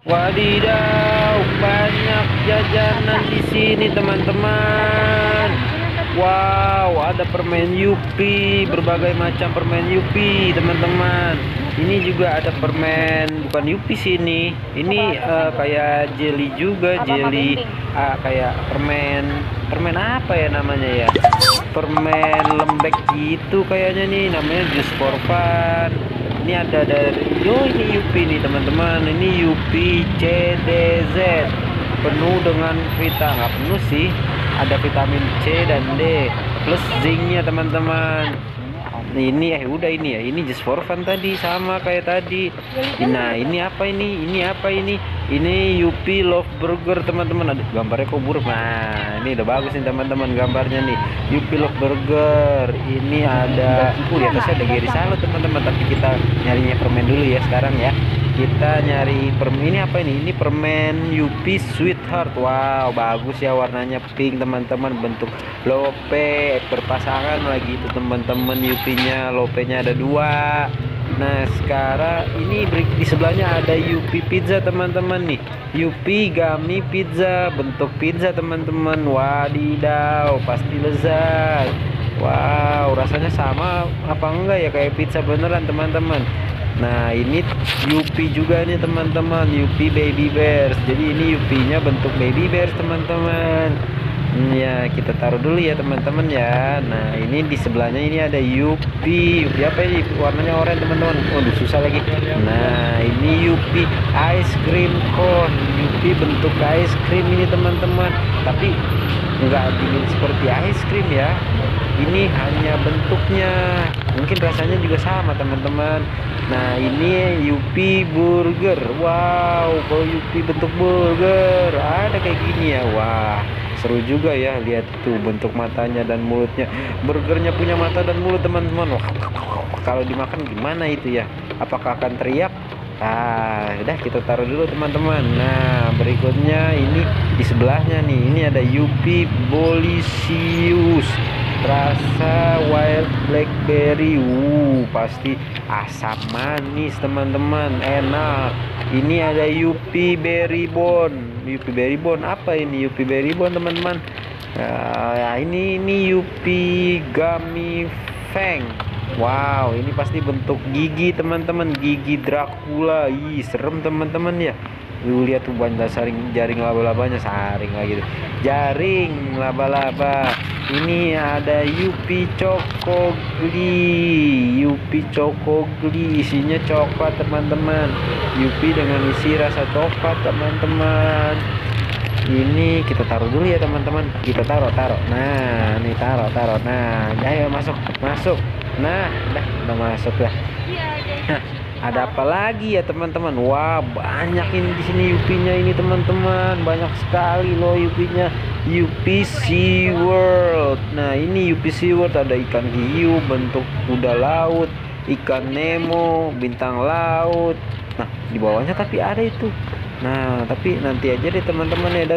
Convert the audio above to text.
Wadidaw, banyak jajanan di sini teman-teman. Wow, ada permen Yupi, berbagai macam permen Yupi, teman-teman. Ini juga ada permen bukan Yupi sini. Ini uh, kayak jelly juga, jelly uh, kayak permen permen apa ya namanya ya? Permen lembek gitu kayaknya nih, namanya jus for fun. Ini ada dari yo ini Yupi nih teman-teman. Ini Yupi CDZ penuh dengan vitamin nggak penuh sih. Ada vitamin C dan D plus zincnya teman-teman ini eh udah ini ya. Ini just for fun tadi sama kayak tadi. Nah ini apa ini? Ini apa ini? Ini Yupi Love Burger teman-teman. Ada gambarnya kok buruk? Nah ini udah bagus nih teman-teman gambarnya nih. Yupi Love Burger. Ini ada uh di atasnya ada Gary Salad teman-teman. Tapi kita nyarinya permen dulu ya sekarang ya kita nyari permen. Ini apa ini? Ini permen Yupi Sweetheart. Wow bagus ya warnanya. Pink teman-teman. Bentuk lope berpasangan lagi itu teman-teman. Yupinya lopenya ada dua. Nah sekarang ini di sebelahnya ada Yupi Pizza teman-teman nih. Yupi Gami Pizza. Bentuk pizza teman-teman. Wadidaw pasti lezat. Wow rasanya sama apa enggak ya? Kayak pizza beneran teman-teman Nah ini Yupi juga nih teman-teman. Yupi Baby Bears. Jadi ini Yupinya bentuk Baby Bears teman-teman. Hmm, Ya kita taruh dulu ya teman-teman ya. Nah ini di sebelahnya ini ada Yupi. Yupi apa ini? Warnanya oranye teman-teman. Waduh susah lagi. Nah ini Yupi Ice Cream Cone. Yupi bentuk ice cream ini teman-teman. Tapi nggak dingin seperti ice cream ya ini hanya bentuknya. Mungkin rasanya juga sama teman-teman. Nah ini Yupi Burger. Wow kalau Yupi bentuk burger ada kayak gini ya. Wah seru juga ya. Lihat tuh bentuk matanya dan mulutnya. Burgernya punya mata dan mulut teman-teman. Wah kalau dimakan gimana itu ya? Apakah akan teriak? Nah, udah kita taruh dulu teman-teman. Nah, berikutnya ini di sebelahnya nih. Ini ada Yupi Bolisius rasa wild blackberry. Uh pasti asam manis teman-teman. Enak. Ini ada Yupi berry bone. Yupi berry bone apa ini? Yupi berry bone teman-teman. Uh, ini ini Yupi gummy fang. Wow, ini pasti bentuk gigi teman-teman, gigi Dracula. Ih, serem teman-teman ya. Lu lihat tuh banyak saring jaring laba-labanya, saring lagi tuh. Jaring laba-laba ini ada Yupi Cokogli Yupi Cokogli isinya coklat teman-teman. Yupi dengan isi rasa coklat teman-teman. Ini kita taruh dulu ya teman-teman. Kita taruh taruh nah ini taruh taruh nah ayo masuk masuk. Nah udah udah masuk lah. Nah ada apa lagi ya teman-teman? Wah banyak ini di sini yupinya ini teman-teman. Banyak sekali loh yupinya Yupi Sea World nah ini Sea World ada ikan hiu bentuk kuda laut ikan Nemo bintang laut. Nah di bawahnya tapi ada itu. Nah tapi nanti aja deh teman-teman ya